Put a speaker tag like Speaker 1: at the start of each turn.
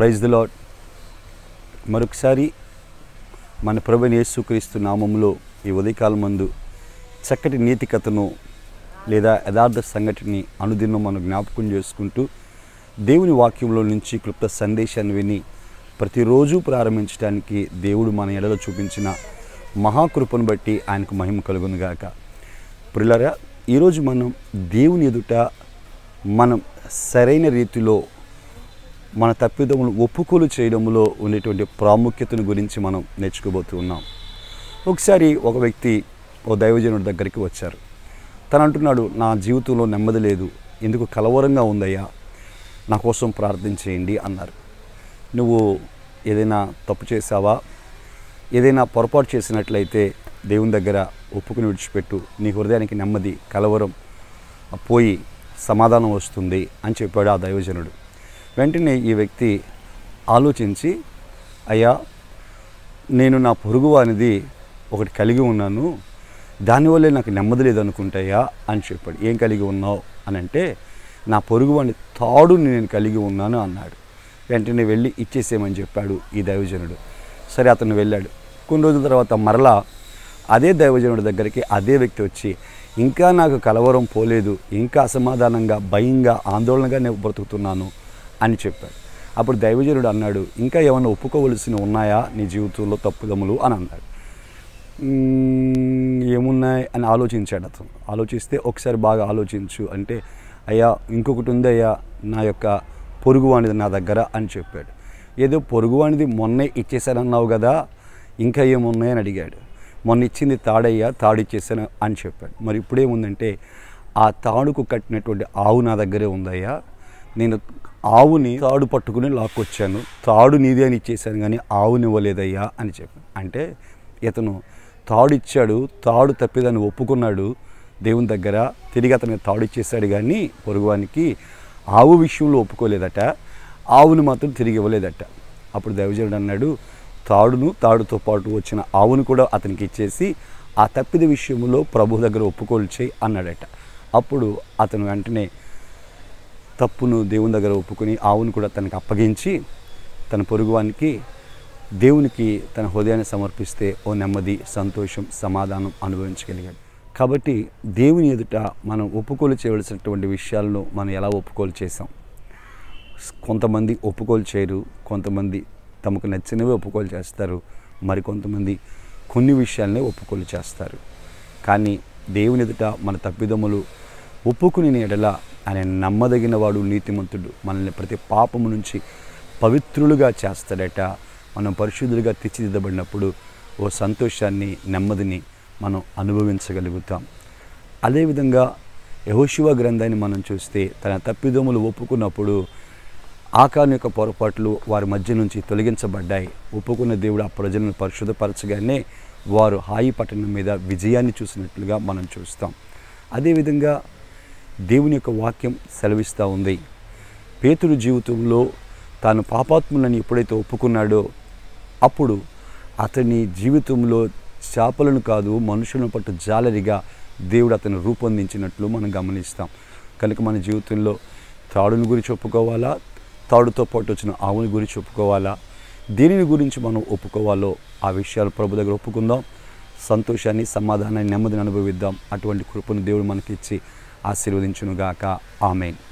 Speaker 1: Praise the lord మరొకసారి మన ప్రభుని యేసుక్రీస్తు నామంలో ఈ ఉదయకాలం మందు చక్కటి నీతి కథను లేదా యథార్థ సంఘటనని అనుదినం మనం జ్ఞాపకం చేసుకుంటూ దేవుని వాక్యంలో నుంచి క్లుప్త సందేశాన్ని విని ప్రతిరోజు ప్రారంభించడానికి దేవుడు మన ఎడలో చూపించిన మహాకృపను బట్టి ఆయనకు మహిమ కలుగునుగాక ప్రిల్లరా ఈరోజు మనం దేవుని ఎదుట మనం సరైన రీతిలో మన తప్పిదములు ఒప్పుకోలు చేయడంలో ఉండేటువంటి ప్రాముఖ్యతను గురించి మనం నేర్చుకోబోతూ ఉన్నాం. ఒకసారి ఒక వ్యక్తి ఓ దైవజనుడి దగ్గరికి వచ్చారు. తను అంటున్నాడు నా జీవితంలో నెమ్మది లేదు. ఎందుకు కలవరంగా ఉందయ్యా? నా కోసం ప్రార్థన చేయండి అన్నారు. నువ్వు ఏదైనా తప్పు చేసావా ఏదైనా పొరపాటు చేసినట్లయితే దేవుని దగ్గర ఒప్పుకుని విడిచిపెట్టు. నీ హృదయానికి నెమ్మది కలవరం పోయి సమాధానం వస్తుంది అని చెప్పాడు ఆ దైవజనుడు. వెంటనే ఈ వ్యక్తి ఆలోచించి అయ్యా నేను నా పొరుగు అనేది ఒకటి కలిగి ఉన్నాను. దానివల్లే నాకు నెమ్మది లేదనుకుంటాయా అని చెప్పాడు. ఏం కలిగి ఉన్నావు? అని అంటే నా పొరుగు అని తాడు నేను కలిగి ఉన్నాను అన్నాడు. వెంటనే వెళ్ళి ఇచ్చేసేయమని చెప్పాడు ఈ దైవజనుడు. సరే అతను వెళ్ళాడు. కొన్ని రోజుల తర్వాత మరలా అదే దైవజనుడి దగ్గరికి అదే వ్యక్తి వచ్చి ఇంకా నాకు కలవరం పోలేదు. ఇంకా అసమాధానంగా భయంగా ఆందోళనగా నేను బ్రతుకుతున్నాను. అని చెప్పాడు. అప్పుడు దైవజనుడు అన్నాడు ఇంకా ఏమైనా ఒప్పుకోవలసిన ఉన్నాయా నీ జీవితంలో తప్పుదములు అని అన్నాడు. ఏమున్నాయి? అని ఆలోచించాడు అతను. ఆలోచిస్తే ఒకసారి బాగా ఆలోచించు అంటే అయ్యా ఇంకొకటి ఉంది అయ్యా నా యొక్క పొరుగు నా దగ్గర అని చెప్పాడు. ఏదో పొరుగు అనేది మొన్నే ఇచ్చేసానన్నావు కదా ఇంకా ఏమున్నాయని అడిగాడు. మొన్న ఇచ్చింది తాడయ్యా తాడు ఇచ్చేసాను అని చెప్పాడు. మరి ఇప్పుడేముందంటే ఆ తాడుకు కట్టినటువంటి ఆవు నా దగ్గరే ఉందయ్యా నేను ఆవుని తాడు పట్టుకుని లాక్కొచ్చాను. తాడు నీదే అని ఇచ్చేసాను కానీ ఆవుని ఇవ్వలేదయ్యా అని చెప్పాను అంటే ఇతను తాడు ఇచ్చాడు తాడు తప్పిదాన్ని ఒప్పుకున్నాడు. దేవుని దగ్గర తిరిగి అతనికి తాడు ఇచ్చేసాడు కానీ పొరుగువానికి ఆవు విషయంలో ఒప్పుకోలేదట. ఆవుని మాత్రం తిరిగి ఇవ్వలేదట. అప్పుడు దైవజనుడు అన్నాడు తాడును తాడుతో పాటు వచ్చిన ఆవును కూడా అతనికి ఇచ్చేసి ఆ తప్పిద విషయంలో ప్రభు దగ్గర ఒప్పుకోలు చేయి అన్నాడట. అప్పుడు అతను వెంటనే తప్పును దేవుని దగ్గర ఒప్పుకొని ఆవును కూడా తనకు అప్పగించి తన పొరుగువానికి దేవునికి తన హృదయాన్ని సమర్పిస్తే ఓ నెమ్మది సంతోషం సమాధానం అనుభవించగలిగాడు. కాబట్టి దేవుని ఎదుట మనం ఒప్పుకోలు చేయవలసినటువంటి విషయాలను మనం ఎలా ఒప్పుకోలు చేసాం కొంతమంది ఒప్పుకోలు చేయరు కొంతమంది తమకు నచ్చినవి ఒప్పుకోలు చేస్తారు మరికొంతమంది కొన్ని విషయాలనే ఒప్పుకోలు చేస్తారు. కానీ దేవుని ఎదుట మన తప్పిదమ్ములు ఒప్పుకుని ఎడల ఆయన నమ్మదగిన వాడు నీతిమంతుడు మనల్ని ప్రతి పాపము నుంచి పవిత్రులుగా చేస్తాడట. మనం పరిశుద్ధులుగా తీర్చిదిద్దబడినప్పుడు ఓ సంతోషాన్ని నెమ్మదిని మనం అనుభవించగలుగుతాం. అదేవిధంగా యహోశివ గ్రంథాన్ని మనం చూస్తే తన తప్పిదోములు ఒప్పుకున్నప్పుడు ఆకాని యొక్క పొరపాట్లు వారి మధ్య నుంచి తొలగించబడ్డాయి. ఒప్పుకున్న దేవుడు ఆ ప్రజలను పరిశుద్ధపరచగానే వారు హాయి పట్టణం మీద విజయాన్ని చూసినట్లుగా మనం చూస్తాం. అదేవిధంగా దేవుని యొక్క వాక్యం సెలవిస్తూ ఉంది. పేతురు జీవితంలో తాను పాపాత్ములను ఎప్పుడైతే ఒప్పుకున్నాడో అప్పుడు అతని జీవితంలో చేపలను కాదు మనుషులను పట్టు జాలరిగా దేవుడు అతను రూపొందించినట్లు మనం గమనిస్తాం. కనుక మన జీవితంలో తాడుని గురించి ఒప్పుకోవాలా? తాడుతో పాటు వచ్చిన ఆవుని గురించి ఒప్పుకోవాలా? దేనిని గురించి మనం ఒప్పుకోవాలో? ఆ విషయాలు ప్రభు దగ్గర ఒప్పుకుందాం. సంతోషాన్ని సమాధానాన్ని నెమ్మదిని అనుభవిద్దాం. అటువంటి కృపను దేవుడు మనకి ఇచ్చి ఆశీర్వదించునుగాక. ఆమెన్.